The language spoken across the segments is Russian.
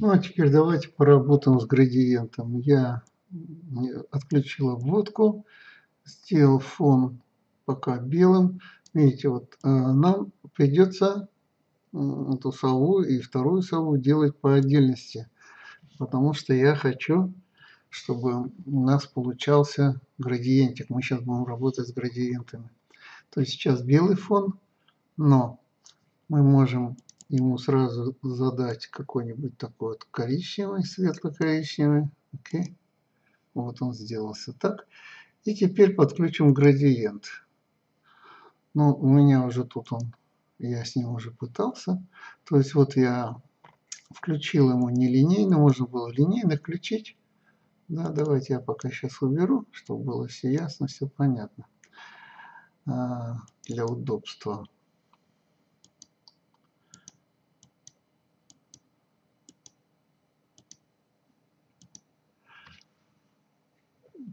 Ну а теперь давайте поработаем с градиентом. Я отключил обводку, сделал фон пока белым. Видите, вот э, нам придется эту сову и вторую сову делать по отдельности, потому что я хочу, чтобы у нас получался градиентик. Мы сейчас будем работать с градиентами. То есть сейчас белый фон, но мы можем ему сразу задать какой-нибудь такой вот коричневый, светло-коричневый. Окей. Вот он сделался так. И теперь подключим градиент. Ну, у меня уже тут он, я с ним уже пытался. То есть вот я включил ему нелинейно, можно было линейно включить. Да, давайте я пока сейчас уберу, чтобы было все ясно, все понятно. А, для удобства.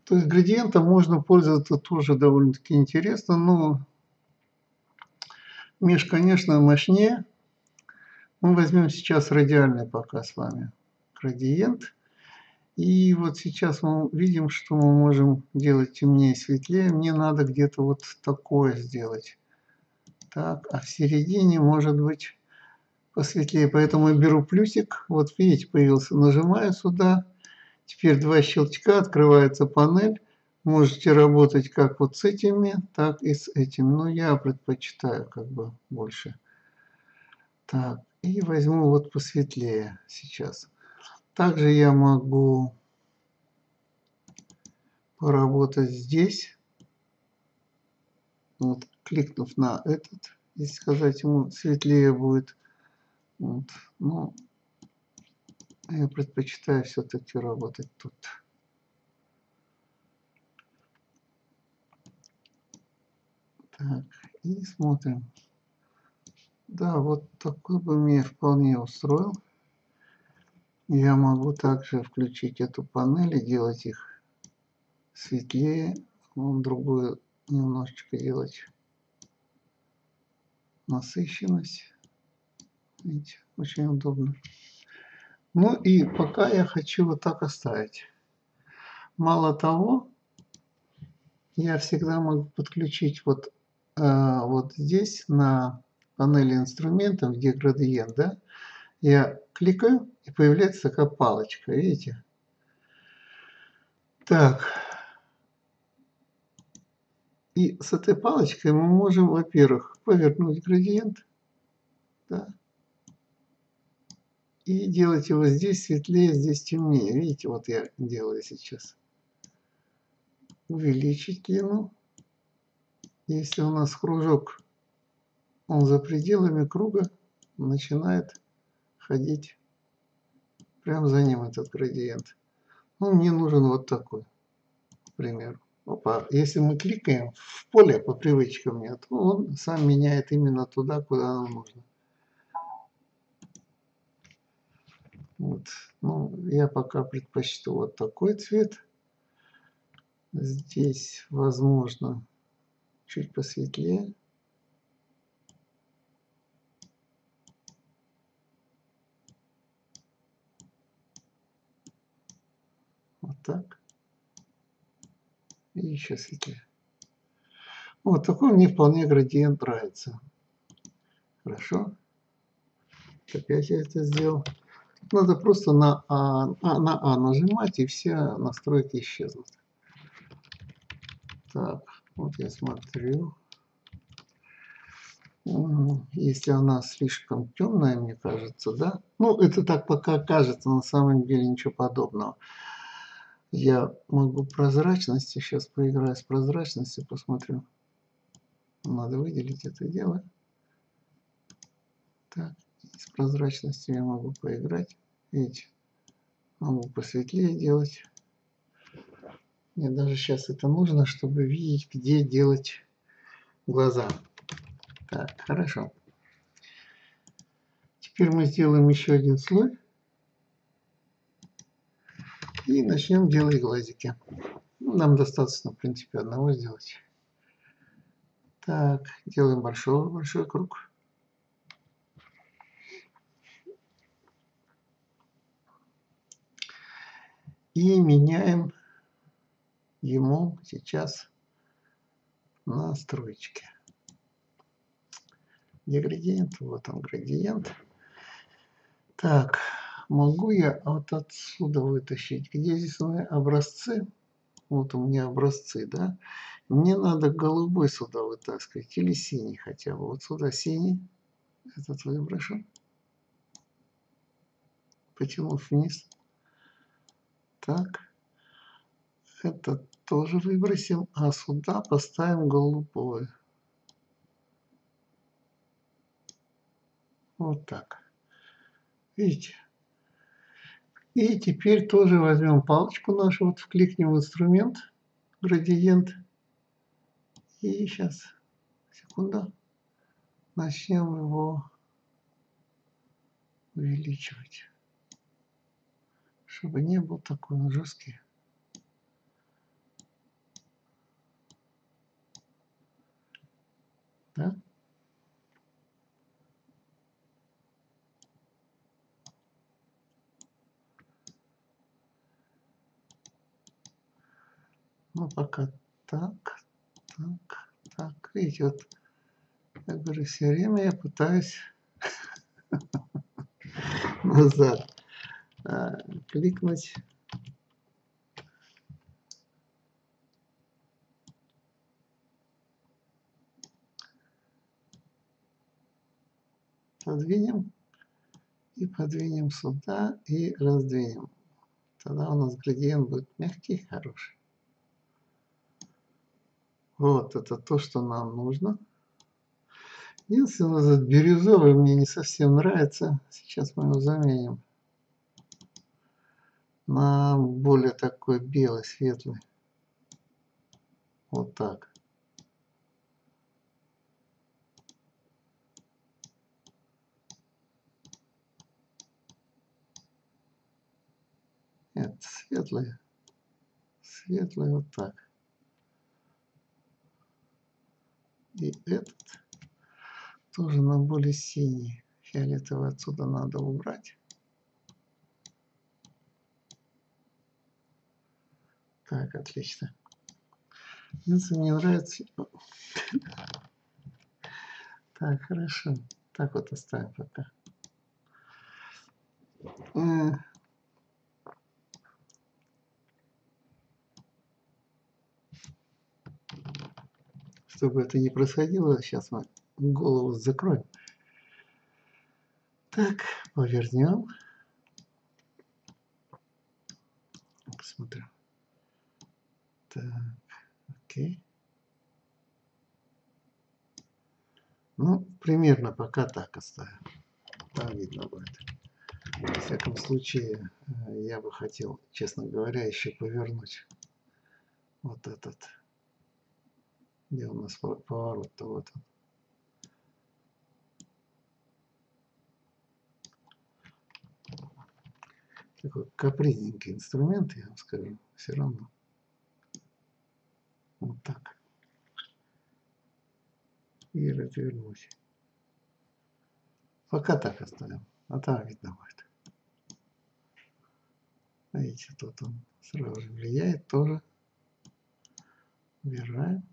То есть градиентом можно пользоваться тоже довольно-таки интересно, но меж, конечно, мощнее. Мы возьмем сейчас радиальный пока с вами градиент. И вот сейчас мы видим, что мы можем делать темнее, светлее. Мне надо где-то вот такое сделать. Так, а в середине может быть посветлее. Поэтому я беру плюсик. Вот видите, появился. Нажимаю сюда. Теперь два щелчка, открывается панель. Можете работать как вот с этими, так и с этим. Но я предпочитаю как бы больше. Так, и возьму вот посветлее сейчас. Также я могу поработать здесь. Вот, кликнув на этот, если сказать ему светлее будет. Вот, ну, я предпочитаю все-таки работать тут. Так, и смотрим. Да, вот такой бы мне вполне устроил. Я могу также включить эту панель и делать их светлее. Вон другую немножечко делать насыщенность. Видите, очень удобно. Ну и пока я хочу вот так оставить. Мало того, я всегда могу подключить вот, э, вот здесь на панели инструментов, где градиент, да, я кликаю и появляется такая палочка, видите? Так. И с этой палочкой мы можем, во-первых, повернуть градиент, да, и делать его здесь светлее, здесь темнее. Видите, вот я делаю сейчас. Увеличить длину. Если у нас кружок, он за пределами круга, начинает ходить прямо за ним этот градиент. Ну, мне нужен вот такой, к примеру. Опа. Если мы кликаем в поле по привычке у меня, то он сам меняет именно туда, куда нам нужно. Вот. Ну, я пока предпочту вот такой цвет. Здесь, возможно, чуть посветлее. Вот так. И еще светлее. Вот такой мне вполне градиент нравится. Хорошо. Опять я это сделал. Надо просто на А, а, на а нажимать, и все настройки исчезнут. Так, вот я смотрю. Если она слишком темная, мне кажется, да? Ну, это так пока кажется, на самом деле ничего подобного. Я могу прозрачности, сейчас поиграю с прозрачностью, посмотрю. Надо выделить это дело. Так, с прозрачностью я могу поиграть. Видите, могу посветлее делать. Мне даже сейчас это нужно, чтобы видеть, где делать глаза. Так, хорошо. Теперь мы сделаем еще один слой. И начнем делать глазики. Ну, нам достаточно, в принципе, одного сделать. Так, делаем большой, большой круг. И меняем ему сейчас настройки. Где градиент? Вот он градиент. Так, могу я вот отсюда вытащить? Где здесь меня образцы? Вот у меня образцы, да? Мне надо голубой сюда вытаскивать или синий хотя бы. Вот сюда синий. Этот выброшу. Потянув вниз. Так. Это тоже выбросим. А сюда поставим голубой. Вот так. Видите? И теперь тоже возьмем палочку нашу, вот вкликнем в инструмент, градиент. И сейчас, секунду, начнем его увеличивать, чтобы не был такой жесткий. Да? Ну, пока так, так, так. Видите, вот, я говорю, все время я пытаюсь назад а, кликнуть. Подвинем и подвинем сюда и раздвинем. Тогда у нас градиент будет мягкий, хороший. Вот, это то, что нам нужно. Единственное, этот бирюзовый мне не совсем нравится. Сейчас мы его заменим на более такой белый, светлый. Вот так. Нет, светлый. Светлый вот так. И этот тоже на более синий. Фиолетовый отсюда надо убрать. Так, отлично. Единственное, мне нравится... Так, хорошо. Так вот оставим пока. Чтобы это не происходило, сейчас мы голову закроем. Так, повернем. Посмотрим. Так, окей. Ну, примерно пока так оставим. Там видно будет. Во всяком случае, э, я бы хотел, честно говоря, еще повернуть вот этот где у нас поворот-то вот он. Такой капризненький инструмент, я вам скажу, все равно. Вот так. И развернусь. Пока так оставим. А там видно будет. Видите, тут он сразу же влияет тоже. Убираем.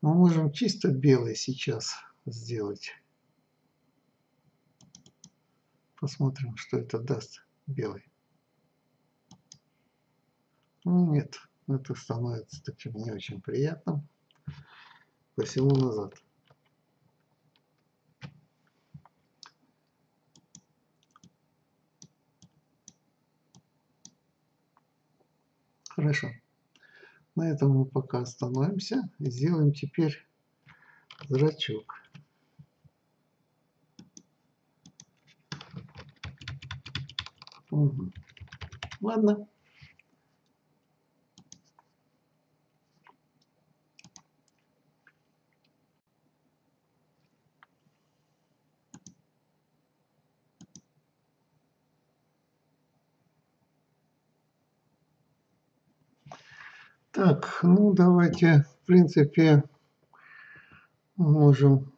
Мы можем чисто белый сейчас сделать. Посмотрим, что это даст белый. Ну, нет, это становится таким не очень приятным. Посему назад. Хорошо. На этом мы пока остановимся сделаем теперь зрачок. Угу. Ладно. Так, ну давайте, в принципе, можем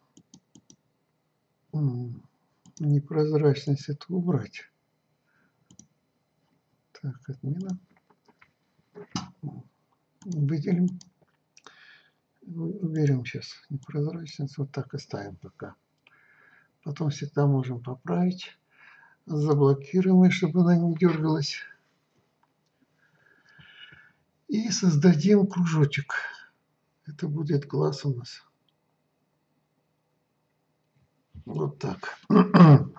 непрозрачность эту убрать. Так, отмена. выделим. Уберем сейчас непрозрачность. Вот так оставим пока. Потом всегда можем поправить. Заблокируем, чтобы она не дергалась. И создадим кружочек. Это будет глаз у нас. Вот так.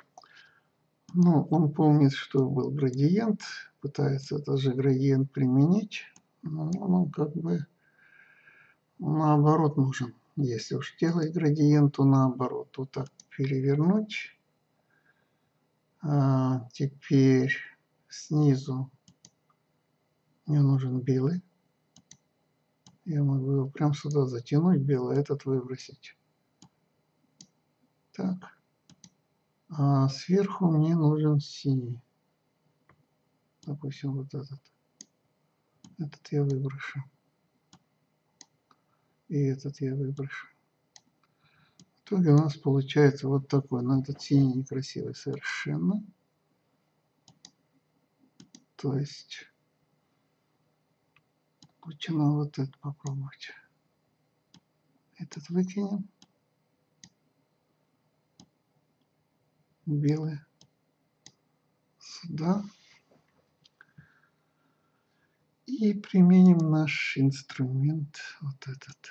Ну, он помнит, что был градиент, пытается тоже градиент применить, но он как бы наоборот нужен. Если уж делать градиент, то наоборот. Вот так перевернуть. А теперь снизу мне нужен белый. Я могу его прям сюда затянуть, белый, этот выбросить. Так. А сверху мне нужен синий. Допустим, вот этот. Этот я выброшу. И этот я выброшу. В итоге у нас получается вот такой. Но этот синий некрасивый совершенно. То есть нам вот этот попробовать. Этот выкинем. белые сюда. И применим наш инструмент, вот этот.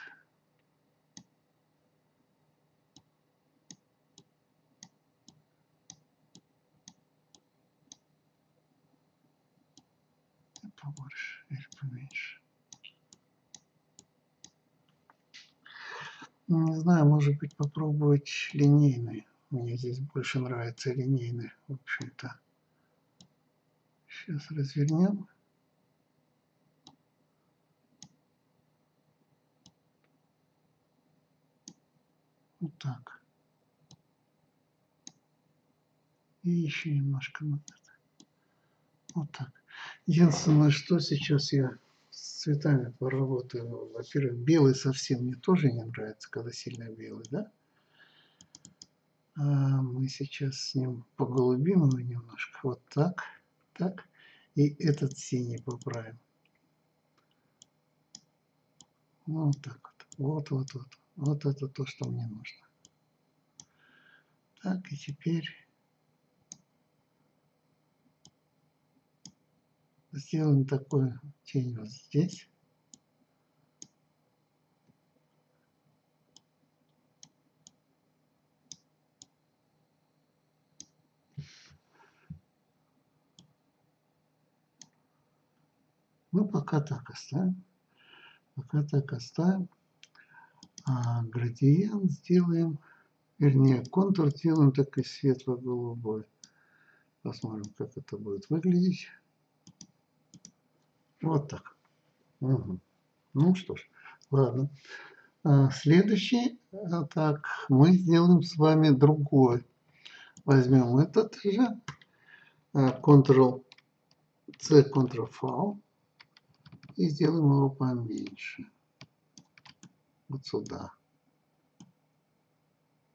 Побольше или поменьше. Не знаю, может быть попробовать линейный. Мне здесь больше нравится линейный, в общем-то. Сейчас развернем. Вот так. И еще немножко. Вот так. Единственное, что сейчас я с цветами поработаю. Во-первых, белый совсем мне тоже не нравится, когда сильно белый, да? А, мы сейчас с ним поголубим его немножко. Вот так, так. И этот синий поправим. Вот так вот. Вот, вот, вот. Вот это то, что мне нужно. Так, и теперь сделаем такую тень вот здесь. Ну, пока так оставим. Пока так оставим. А градиент сделаем, вернее, контур сделаем такой светло-голубой. Посмотрим, как это будет выглядеть. Вот так. Угу. Ну что ж, ладно. А, следующий, а, так, мы сделаем с вами другой. Возьмем этот же, Ctrl-C, Ctrl-V и сделаем его поменьше. Вот сюда.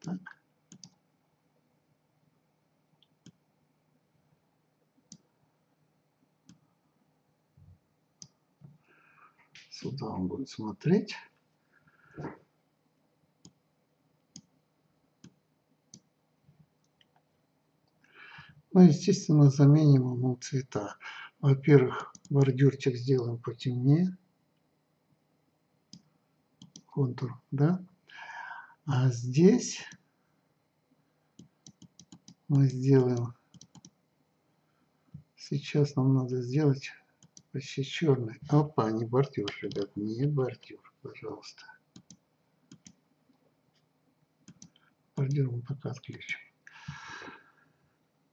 Так. Сюда он будет смотреть. Ну, естественно, заменим ему цвета. Во-первых, бордюрчик сделаем потемнее. Контур, да? А здесь мы сделаем... Сейчас нам надо сделать почти черный. Опа, не бордюр, ребят, не бордюр, пожалуйста. Бордюр мы пока отключим.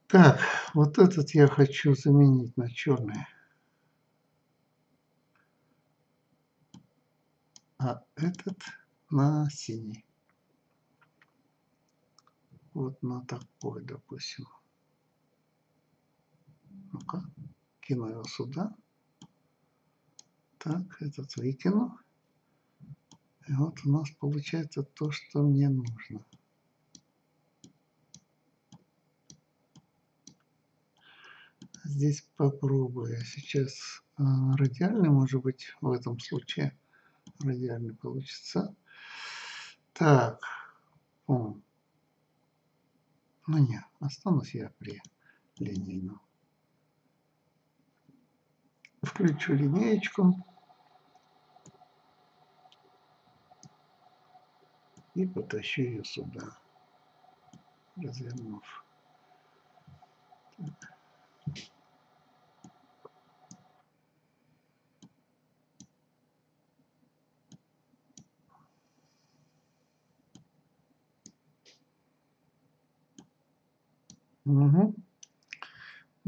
Так, вот этот я хочу заменить на черный. А этот на синий. Вот на такой, допустим. Ну-ка, кину его сюда. Так, этот выкину. И вот у нас получается то, что мне нужно. здесь попробую. Сейчас э, радиальный, может быть, в этом случае радиальный получится. Так. Ну нет, останусь я при линейном. Включу линеечку. И потащу ее сюда, развернув. Так. Угу.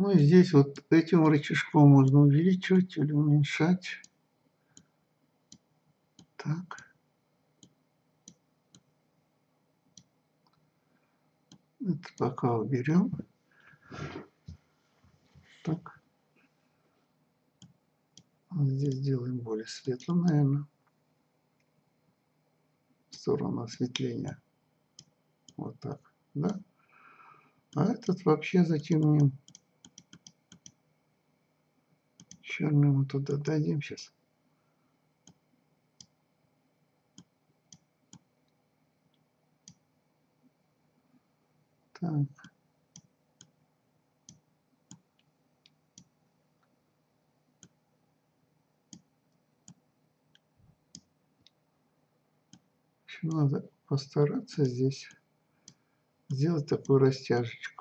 Ну и здесь вот этим рычажком можно увеличивать или уменьшать. Так. Это пока уберем. Так. Здесь сделаем более светлым, наверное. В сторону осветления. Вот так. Да? А этот вообще затемним. Черный мы туда дадим сейчас. Так. надо постараться здесь сделать такую растяжечку.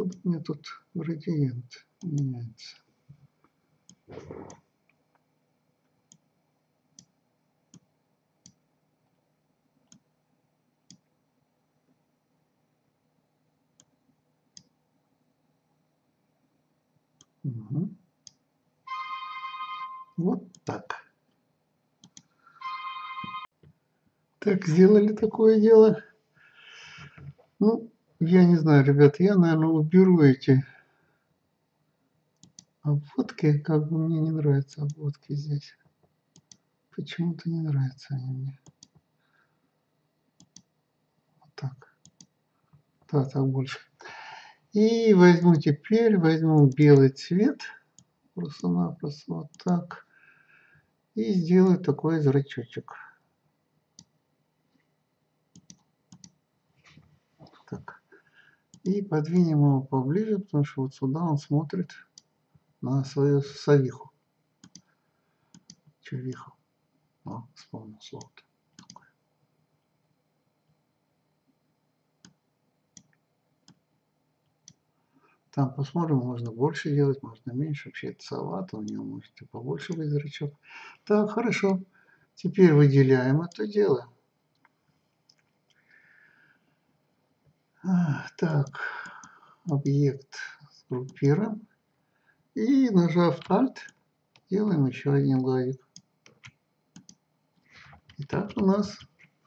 Откуда мне тут градиент меняется? Угу. Вот так. Так, сделали такое дело. Ну, я не знаю, ребят, я, наверное, уберу эти обводки. Как бы мне не нравятся обводки здесь. Почему-то не нравятся они мне. Вот так. Да, так больше. И возьму теперь, возьму белый цвет. Просто-напросто вот так. И сделаю такой зрачочек. так. И подвинем его поближе, потому что вот сюда он смотрит на свою совиху. Чувиху. О, вспомнил слово -то. Там посмотрим, можно больше делать, можно меньше. Вообще это салат, у него может и побольше быть зрачок. Так, хорошо. Теперь выделяем это дело. Так, объект сгруппируем. И нажав Alt, делаем еще один глазик. Итак, у нас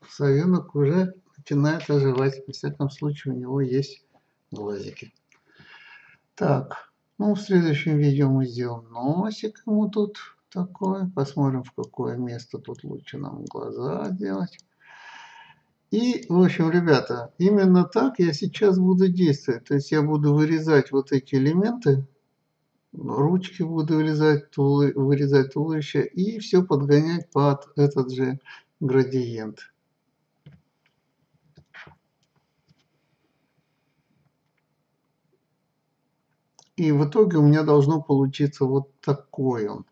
совенок уже начинает оживать. Во всяком случае, у него есть глазики. Так, ну в следующем видео мы сделаем носик ему тут такой. Посмотрим, в какое место тут лучше нам глаза делать. И, в общем, ребята, именно так я сейчас буду действовать. То есть я буду вырезать вот эти элементы, ручки буду вырезать, вырезать туловище и все подгонять под этот же градиент. И в итоге у меня должно получиться вот такой он.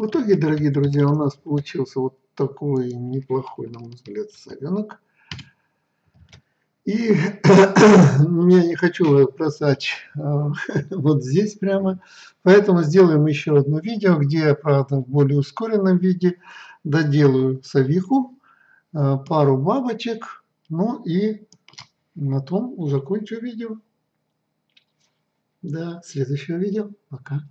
В итоге, дорогие друзья, у нас получился вот такой неплохой, на мой взгляд, совенок. И я не хочу бросать а, вот здесь прямо, поэтому сделаем еще одно видео, где я, правда, в более ускоренном виде доделаю совиху, а, пару бабочек, ну и на том закончу видео. До следующего видео. Пока.